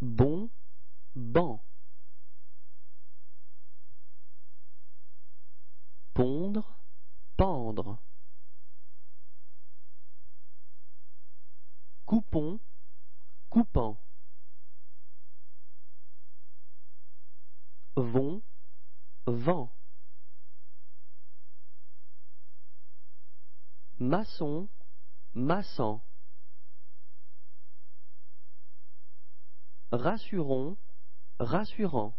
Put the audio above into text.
bon, banc. Pondre, pendre. Coupon, coupant. Vont, vent. Maçon, maçant. Rassurons, rassurant.